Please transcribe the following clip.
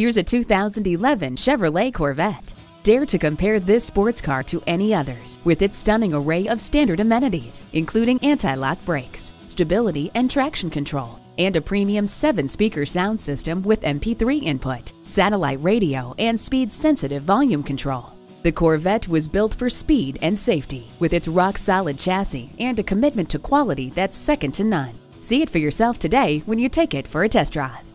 Here's a 2011 Chevrolet Corvette. Dare to compare this sports car to any others with its stunning array of standard amenities, including anti-lock brakes, stability and traction control, and a premium 7-speaker sound system with MP3 input, satellite radio, and speed-sensitive volume control. The Corvette was built for speed and safety with its rock-solid chassis and a commitment to quality that's second to none. See it for yourself today when you take it for a test drive.